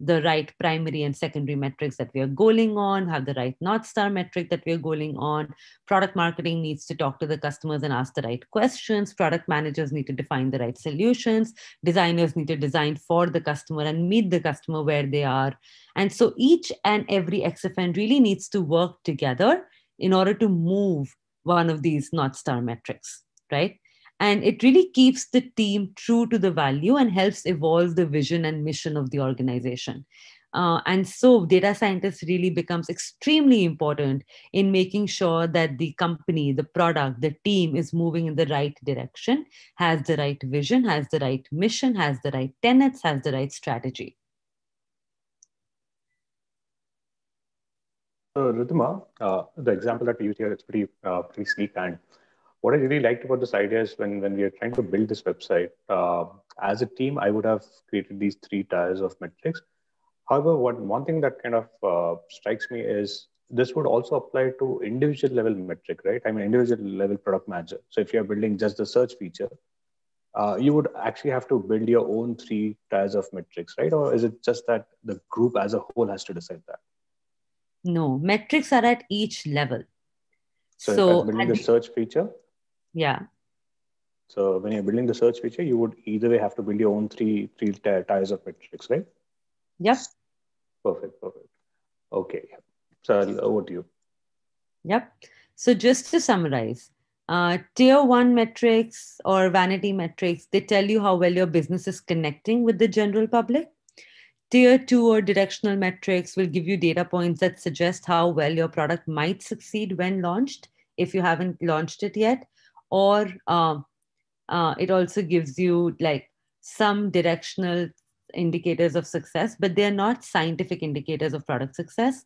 the right primary and secondary metrics that we are goaling on, have the right North Star metric that we are goaling on. Product marketing needs to talk to the customers and ask the right questions. Product managers need to define the right solutions. Designers need to design for the customer and meet the customer where they are. And so each and every XFN really needs to work together in order to move one of these North Star metrics, right? And it really keeps the team true to the value and helps evolve the vision and mission of the organization. Uh, and so data scientists really becomes extremely important in making sure that the company the product the team is moving in the right direction has the right vision has the right mission has the right tenets has the right strategy. So Ridhima, uh, the example that you use here is pretty uh, pretty sleek and what I really liked about this idea is when, when we are trying to build this website, uh, as a team, I would have created these three tiers of metrics. However, what one thing that kind of uh, strikes me is this would also apply to individual level metric, right? I mean, individual level product manager. So if you're building just the search feature, uh, you would actually have to build your own three tiers of metrics, right? Or is it just that the group as a whole has to decide that? No, metrics are at each level. So, so building the search feature, yeah. So when you're building the search feature, you would either way have to build your own three three tiers of metrics, right? Yes. Perfect. Perfect. Okay. So over to you. Yep. So just to summarize, uh, tier one metrics or vanity metrics, they tell you how well your business is connecting with the general public. Tier two or directional metrics will give you data points that suggest how well your product might succeed when launched if you haven't launched it yet or um, uh, it also gives you like some directional indicators of success, but they're not scientific indicators of product success.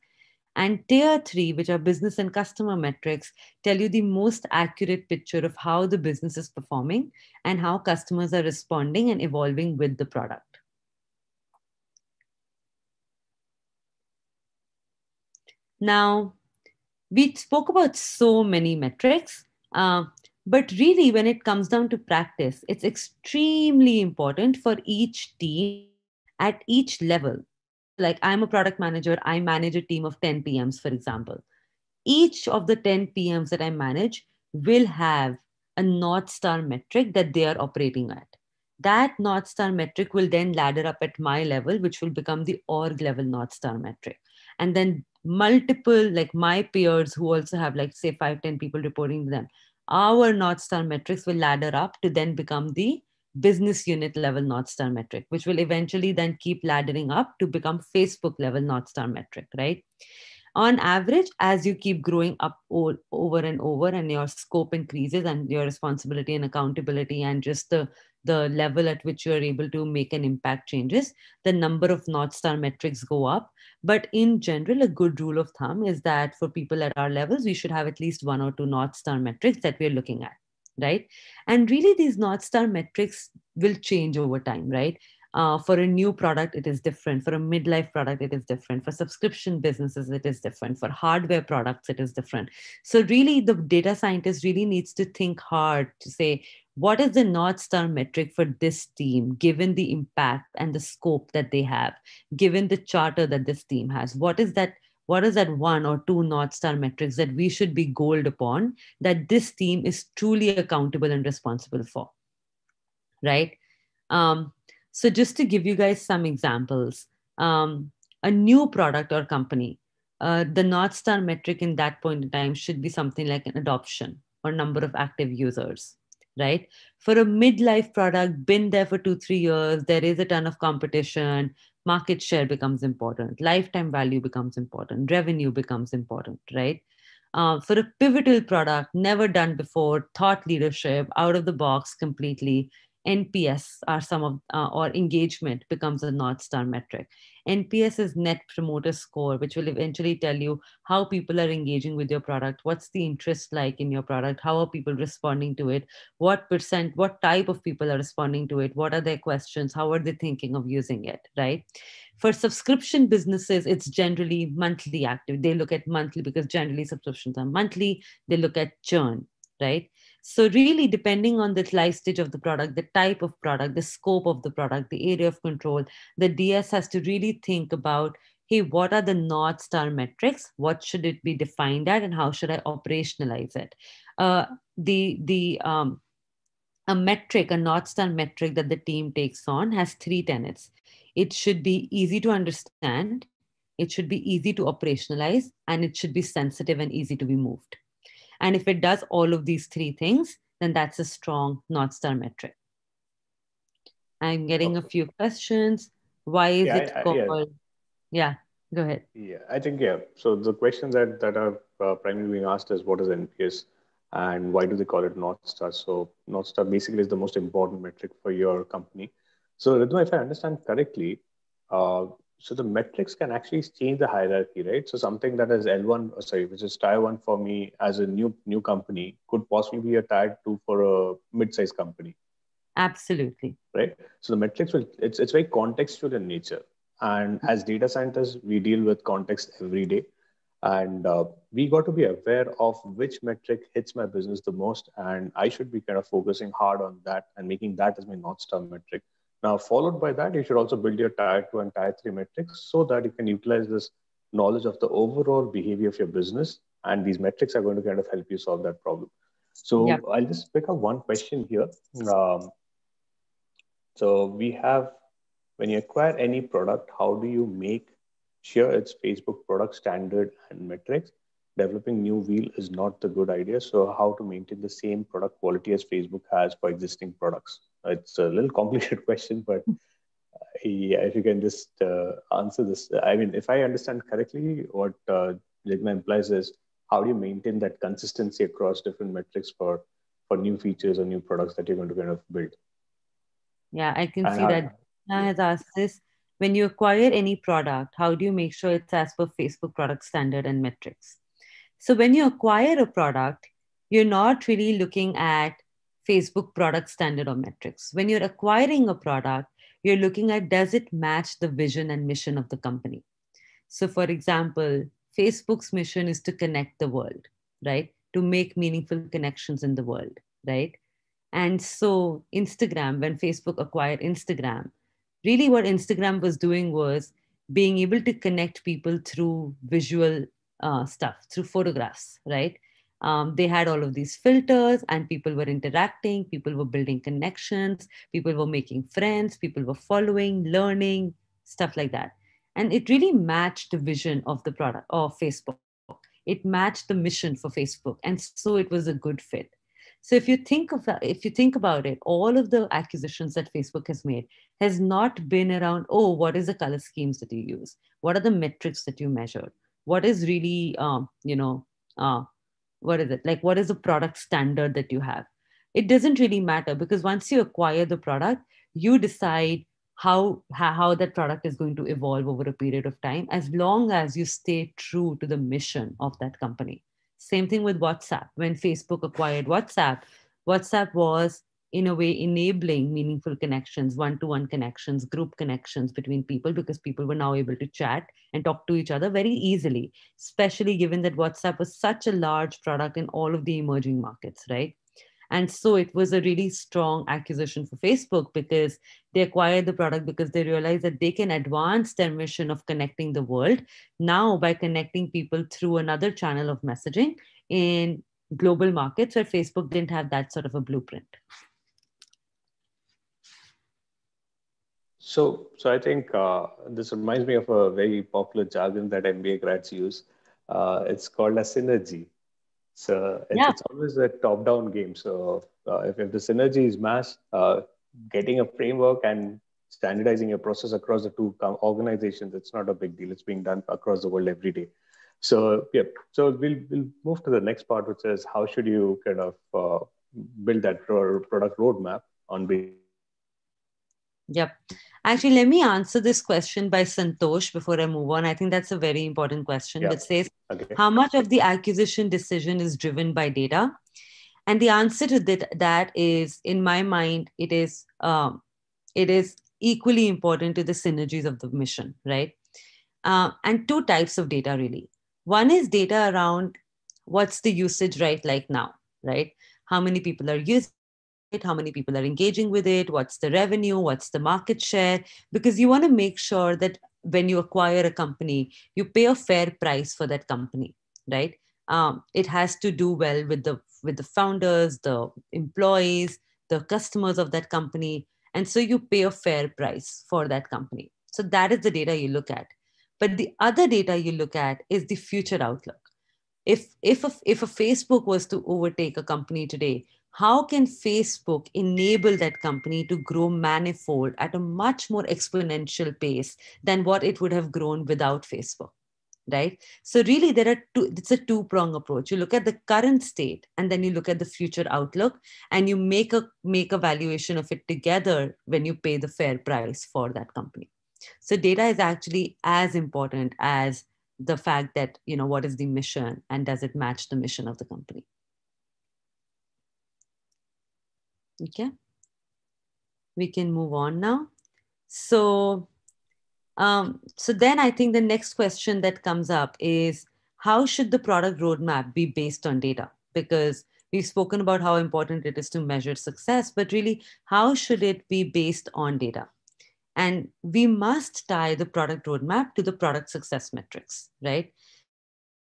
And tier three, which are business and customer metrics, tell you the most accurate picture of how the business is performing and how customers are responding and evolving with the product. Now, we spoke about so many metrics. Uh, but really, when it comes down to practice, it's extremely important for each team at each level. Like I'm a product manager, I manage a team of 10 PMs, for example. Each of the 10 PMs that I manage will have a North Star metric that they are operating at. That North Star metric will then ladder up at my level, which will become the org level North Star metric. And then multiple, like my peers who also have, like, say, five, 10 people reporting to them, our North Star metrics will ladder up to then become the business unit level North Star metric, which will eventually then keep laddering up to become Facebook level North Star metric, right? On average, as you keep growing up over and over and your scope increases and your responsibility and accountability and just the the level at which you're able to make an impact changes, the number of North Star metrics go up. But in general, a good rule of thumb is that for people at our levels, we should have at least one or two North Star metrics that we're looking at, right? And really, these North Star metrics will change over time, right? Uh, for a new product, it is different. For a midlife product, it is different. For subscription businesses, it is different. For hardware products, it is different. So, really, the data scientist really needs to think hard to say, what is the North Star metric for this team, given the impact and the scope that they have, given the charter that this team has? What is that? What is that one or two North Star metrics that we should be gold upon that this team is truly accountable and responsible for? Right? Um, so, just to give you guys some examples, um, a new product or company, uh, the North Star metric in that point in time should be something like an adoption or number of active users, right? For a midlife product, been there for two, three years, there is a ton of competition, market share becomes important, lifetime value becomes important, revenue becomes important, right? Uh, for a pivotal product, never done before, thought leadership, out of the box completely, NPS are some of, uh, or engagement becomes a North Star metric. NPS is Net Promoter Score, which will eventually tell you how people are engaging with your product, what's the interest like in your product, how are people responding to it, what percent, what type of people are responding to it, what are their questions, how are they thinking of using it, right? For subscription businesses, it's generally monthly active. They look at monthly because generally subscriptions are monthly. They look at churn, right? So, really, depending on the life stage of the product, the type of product, the scope of the product, the area of control, the DS has to really think about hey, what are the North Star metrics? What should it be defined at, and how should I operationalize it? Uh, the the um, a metric, a North Star metric that the team takes on has three tenets. It should be easy to understand, it should be easy to operationalize, and it should be sensitive and easy to be moved. And if it does all of these three things, then that's a strong North Star metric. I'm getting okay. a few questions. Why is yeah, it I, called? Yeah. yeah. go ahead. Yeah, I think, yeah. So the questions that, that are uh, primarily being asked is what is NPS and why do they call it North Star? So North Star basically is the most important metric for your company. So Ridhima, if I understand correctly, uh, so the metrics can actually change the hierarchy, right? So something that is L1, uh, sorry, which is tier one for me as a new new company could possibly be a tier two for a mid-sized company. Absolutely. Right. So the metrics will it's it's very contextual in nature. And as data scientists, we deal with context every day. And uh, we got to be aware of which metric hits my business the most. And I should be kind of focusing hard on that and making that as my North Star metric now, followed by that, you should also build your tier two and tier three metrics so that you can utilize this knowledge of the overall behavior of your business. And these metrics are going to kind of help you solve that problem. So yeah. I'll just pick up one question here. Um, so we have, when you acquire any product, how do you make sure it's Facebook product standard and metrics? Developing new wheel is not the good idea. So how to maintain the same product quality as Facebook has for existing products? It's a little complicated question, but uh, yeah, if you can just uh, answer this. I mean, if I understand correctly, what uh, Jigna implies is how do you maintain that consistency across different metrics for for new features or new products that you're going to kind of build? Yeah, I can and see how, that Jigna has asked this. When you acquire any product, how do you make sure it's as per Facebook product standard and metrics? So when you acquire a product, you're not really looking at Facebook product standard or metrics. When you're acquiring a product, you're looking at does it match the vision and mission of the company? So, for example, Facebook's mission is to connect the world, right? To make meaningful connections in the world, right? And so, Instagram, when Facebook acquired Instagram, really what Instagram was doing was being able to connect people through visual uh, stuff, through photographs, right? Um, they had all of these filters and people were interacting people were building connections people were making friends people were following learning stuff like that and it really matched the vision of the product of facebook it matched the mission for facebook and so it was a good fit so if you think of that, if you think about it, all of the acquisitions that Facebook has made has not been around, oh, what is the color schemes that you use? What are the metrics that you measure? What is really, um, you know, uh, what is it like what is the product standard that you have? It doesn't really matter because once you acquire the product you decide how how that product is going to evolve over a period of time as long as you stay true to the mission of that company. Same thing with whatsapp. When facebook acquired whatsapp whatsapp was in a way enabling meaningful connections one-to-one connections group connections between people because people were now able to chat and talk to each other very easily especially given that whatsapp was such a large product in all of the emerging markets right? And so it was a really strong acquisition for facebook because they acquired the product because they realized that they can advance their mission of connecting the world now by connecting people through another channel of messaging in global markets where facebook didn't have that sort of a blueprint So, so I think uh, this reminds me of a very popular jargon that MBA grads use. Uh, it's called a synergy. So it's, yeah. it's always a top-down game. So uh, if, if the synergy is mass, uh, getting a framework and standardizing a process across the two organizations, it's not a big deal. It's being done across the world every day. So yeah, so we'll we'll move to the next part, which is how should you kind of uh, build that product roadmap on Yep. Actually, let me answer this question by Santosh before I move on. I think that's a very important question yep. that says okay. how much of the acquisition decision is driven by data? And the answer to that, that is, in my mind, it is um, it is equally important to the synergies of the mission, right? Uh, and two types of data really. One is data around what's the usage right like now, right? How many people are using how many people are engaging with it, what's the revenue, what's the market share, because you want to make sure that when you acquire a company, you pay a fair price for that company, right? Um, it has to do well with the with the founders, the employees, the customers of that company, and so you pay a fair price for that company. So that is the data you look at. But the other data you look at is the future outlook. If if a, if a Facebook was to overtake a company today, how can Facebook enable that company to grow manifold at a much more exponential pace than what it would have grown without Facebook? Right. So really there are two, it's a two-prong approach. You look at the current state and then you look at the future outlook and you make a make a valuation of it together when you pay the fair price for that company. So data is actually as important as the fact that, you know, what is the mission and does it match the mission of the company? Okay. We can move on now. So, um, so then I think the next question that comes up is how should the product roadmap be based on data? Because we've spoken about how important it is to measure success, but really, how should it be based on data? And we must tie the product roadmap to the product success metrics, right?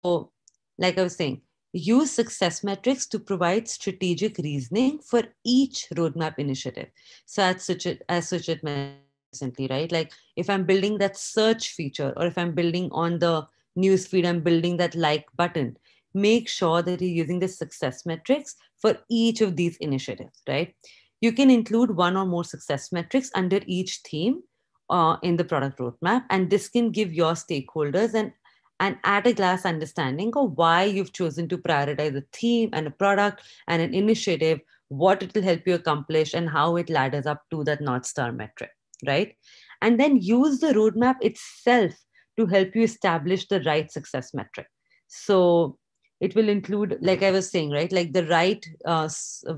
So, like I was saying, use success metrics to provide strategic reasoning for each roadmap initiative. So as Suchit, as Suchit mentioned recently, right? Like if I'm building that search feature or if I'm building on the newsfeed, I'm building that like button, make sure that you're using the success metrics for each of these initiatives, right? You can include one or more success metrics under each theme uh, in the product roadmap. And this can give your stakeholders an and at a glass understanding of why you've chosen to prioritize a theme and a product and an initiative, what it will help you accomplish, and how it ladders up to that North Star metric, right? And then use the roadmap itself to help you establish the right success metric. So it will include, like I was saying, right? Like the right uh,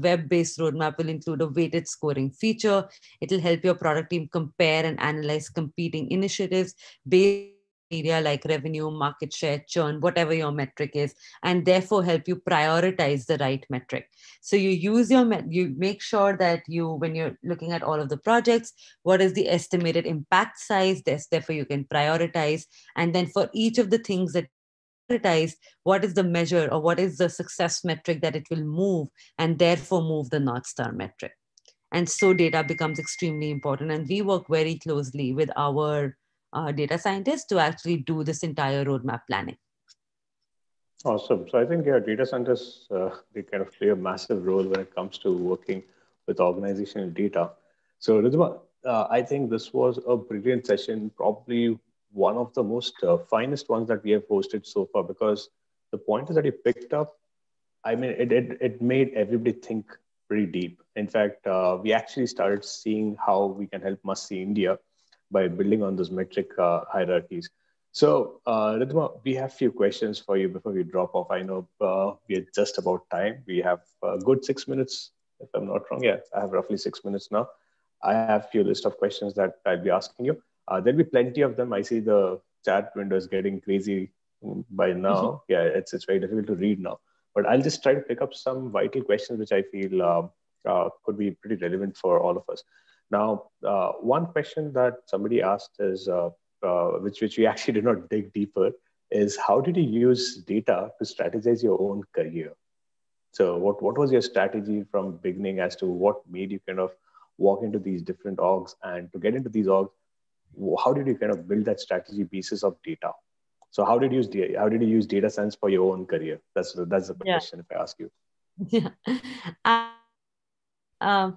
web based roadmap will include a weighted scoring feature. It will help your product team compare and analyze competing initiatives based area like revenue, market share, churn, whatever your metric is, and therefore help you prioritize the right metric. So you use your, you make sure that you, when you're looking at all of the projects, what is the estimated impact size? This, Therefore you can prioritize. And then for each of the things that prioritize, what is the measure or what is the success metric that it will move and therefore move the North Star metric. And so data becomes extremely important. And we work very closely with our uh, data scientists to actually do this entire roadmap planning. Awesome. So I think yeah, data scientists uh, they kind of play a massive role when it comes to working with organizational data. So Ridhima, uh, I think this was a brilliant session, probably one of the most uh, finest ones that we have hosted so far because the pointers that you picked up, I mean, it, it, it made everybody think pretty deep. In fact, uh, we actually started seeing how we can help Must India by building on those metric uh, hierarchies. So, uh, Ridhima, we have a few questions for you before we drop off. I know uh, we're just about time. We have a good six minutes, if I'm not wrong. Yeah, I have roughly six minutes now. I have a few list of questions that I'll be asking you. Uh, there'll be plenty of them. I see the chat window is getting crazy by now. Mm-hmm. Yeah, it's, it's very difficult to read now. But I'll just try to pick up some vital questions which I feel uh, uh, could be pretty relevant for all of us. Now, uh, one question that somebody asked is, uh, uh, which, which we actually did not dig deeper, is how did you use data to strategize your own career? So what, what was your strategy from beginning as to what made you kind of walk into these different orgs? And to get into these orgs how did you kind of build that strategy basis of data? So how did you use data, how did you use data science for your own career? That's that's the yeah. question if i ask you. Yeah. Uh,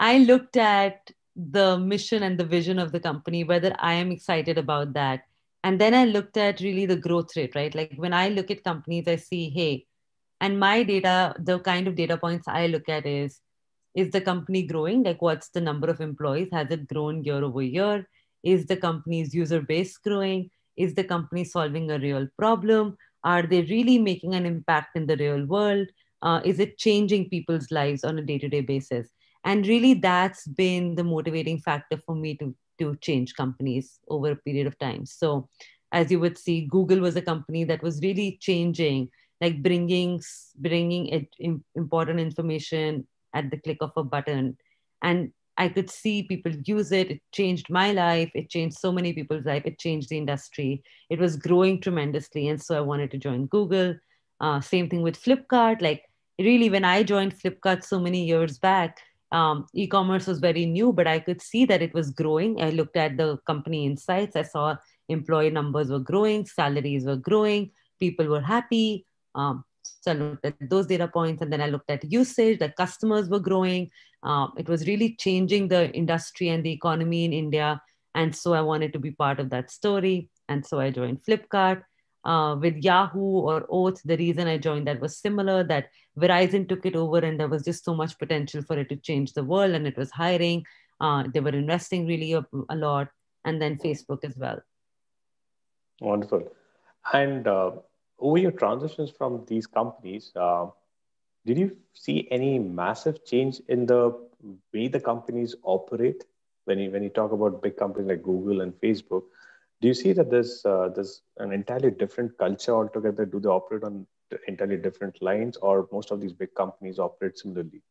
I looked at the mission and the vision of the company whether i am excited about that. And then i looked at really the growth rate right? Like when i look at companies i see hey and my data the kind of data points i look at is is the company growing? Like what's the number of employees? Has it grown year over year? Is the company's user base growing? Is the company solving a real problem? Are they really making an impact in the real world? Uh, is it changing people's lives on a day-to-day basis and really that's been the motivating factor for me to to change companies over a period of time. So as you would see google was a company that was really changing like bringing bringing it, important information at the click of a button. And i could see people use it. It changed my life. It changed so many people's life. It changed the industry. It was growing tremendously. And so i wanted to join google. Uh, same thing with flipkart. Like really when i joined flipkart so many years back um, e-commerce was very new but i could see that it was growing i looked at the company insights i saw employee numbers were growing salaries were growing people were happy um, so I looked at those data points and then I looked at usage, the customers were growing. Um, it was really changing the industry and the economy in India. And so I wanted to be part of that story. And so I joined Flipkart. Uh, with Yahoo or Oath, the reason I joined that was similar that Verizon took it over and there was just so much potential for it to change the world and it was hiring. Uh, they were investing really a, a, lot. And then Facebook as well. Wonderful. And uh, over your transitions from these companies, uh, did you see any massive change in the way the companies operate? When you when you talk about big companies like Google and Facebook, do you see that there's uh, there's an entirely different culture altogether? Do they operate on entirely different lines, or most of these big companies operate similarly?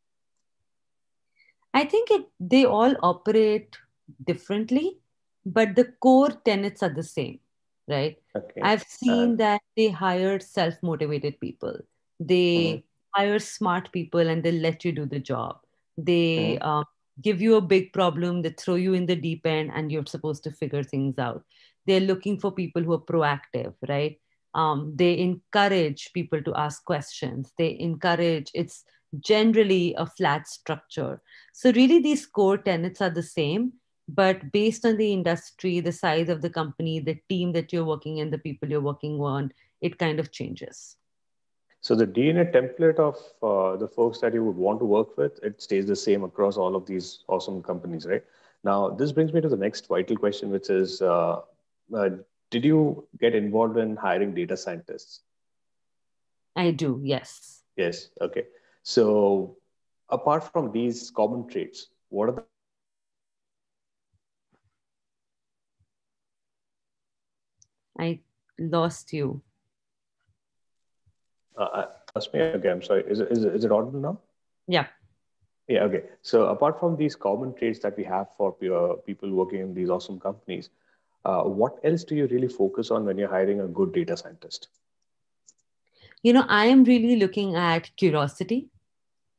I think it they all operate differently, but the core tenets are the same right okay. i've seen that they hire self-motivated people they mm-hmm. hire smart people and they let you do the job they mm-hmm. um, give you a big problem they throw you in the deep end and you're supposed to figure things out they're looking for people who are proactive right? Um, they encourage people to ask questions. They encourage it's generally a flat structure. So really these core tenets are the same but based on the industry the size of the company the team that you're working in the people you're working on it kind of changes. So the dna template of uh, the folks that you would want to work with it stays the same across all of these awesome companies right? Now this brings me to the next vital question which is uh, uh, did you get involved in hiring data scientists i do yes yes okay so apart from these common traits what are the I lost you. Uh, lost me again. I'm sorry. Is it, is it, is it audible now? Yeah. Yeah. Okay. So apart from these common traits that we have for uh, people working in these awesome companies, uh, what else do you really focus on when you're hiring a good data scientist? You know, I am really looking at curiosity.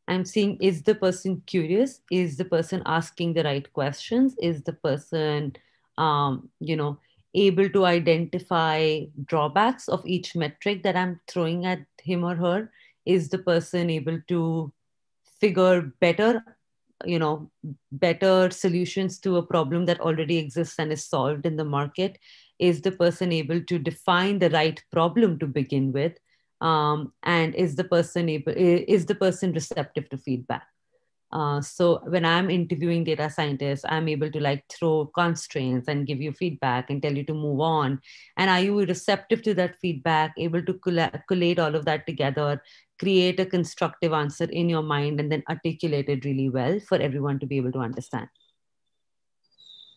I'm seeing is the person curious? Is the person asking the right questions? Is the person, um, you know, able to identify drawbacks of each metric that I'm throwing at him or her? Is the person able to figure better, you know, better solutions to a problem that already exists and is solved in the market? Is the person able to define the right problem to begin with? Um, and is the person able is the person receptive to feedback? Uh, so when I'm interviewing data scientists, I'm able to like throw constraints and give you feedback and tell you to move on. And are you receptive to that feedback, able to collate all of that together, create a constructive answer in your mind, and then articulate it really well for everyone to be able to understand?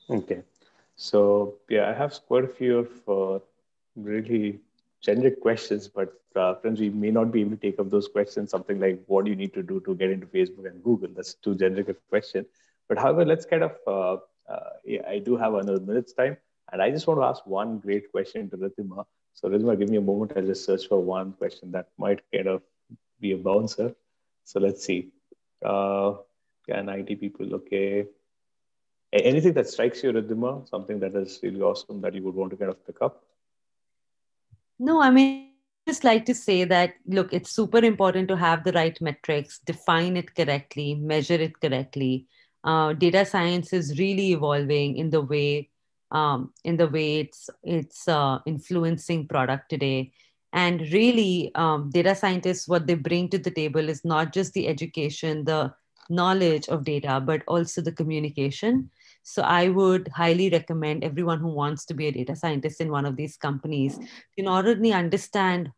Okay. So yeah, I have quite a few of uh, really generic questions, but uh, friends, we may not be able to take up those questions. Something like, what do you need to do to get into Facebook and Google? That's too generic a question. But however, let's kind of, uh, uh, yeah, I do have another minute's time. And I just want to ask one great question to Ridhima. So Ridhima, give me a moment. I'll just search for one question that might kind of be a bouncer. So let's see. Uh, and IT people. Okay. Anything that strikes you, Ridhima, something that is really awesome that you would want to kind of pick up? No, I mean, just like to say that look, it's super important to have the right metrics, define it correctly, measure it correctly. Uh, data science is really evolving in the way um, in the way it's it's uh, influencing product today. And really, um, data scientists, what they bring to the table is not just the education, the knowledge of data, but also the communication. So I would highly recommend everyone who wants to be a data scientist in one of these companies to not only understand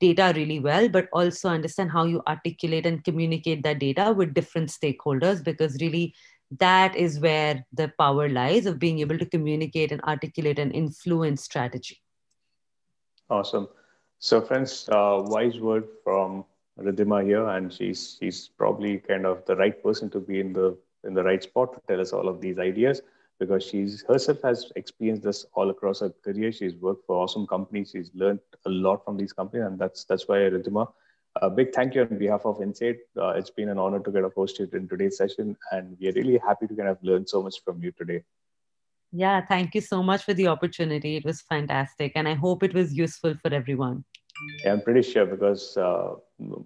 data really well, but also understand how you articulate and communicate that data with different stakeholders, because really that is where the power lies of being able to communicate and articulate and influence strategy. Awesome. So, friends, uh, wise word from Ridhima here, and she's she's probably kind of the right person to be in the in the right spot to tell us all of these ideas because she's herself has experienced this all across her career. She's worked for awesome companies. She's learned a lot from these companies, and that's that's why Ridhima. A big thank you on behalf of INSAID. Uh, it's been an honor to get a host in today's session, and we are really happy to kind of learn so much from you today. Yeah, thank you so much for the opportunity. It was fantastic, and I hope it was useful for everyone. Yeah, I'm pretty sure because uh,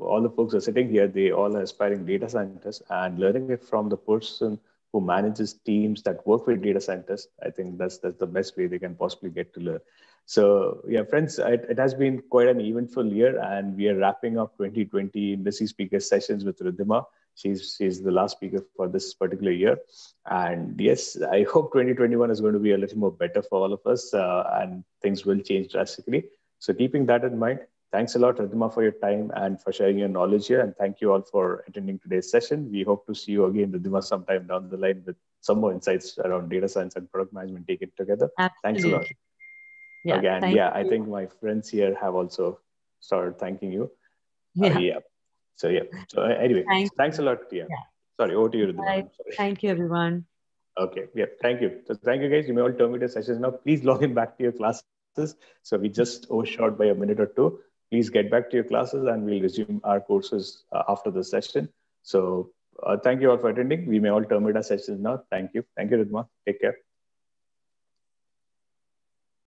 all the folks are sitting here, they all are aspiring data scientists and learning it from the person who manages teams that work with data scientists. I think that's that's the best way they can possibly get to learn. So yeah, friends, it, it has been quite an eventful year, and we are wrapping up 2020 Industry Speaker Sessions with Ridhima. She's she's the last speaker for this particular year, and yes, I hope 2021 is going to be a little more better for all of us, uh, and things will change drastically. So keeping that in mind, thanks a lot, Ridhima, for your time and for sharing your knowledge here. And thank you all for attending today's session. We hope to see you again, Ridhima, sometime down the line with some more insights around data science and product management. Take it together. Absolutely. Thanks a lot. Yeah, again, yeah, you. I think my friends here have also started thanking you. Yeah. Uh, yeah. So yeah. So uh, anyway, thanks, thanks a lot. Yeah. yeah. Sorry, over to you, Ridhima. Thank you, everyone. Okay. Yeah. Thank you. So thank you, guys. You may all terminate the sessions now. Please log in back to your classes so we just overshot by a minute or two. Please get back to your classes and we'll resume our courses uh, after the session. So uh, thank you all for attending. We may all terminate our sessions now. Thank you. Thank you, Ridhima. Take care.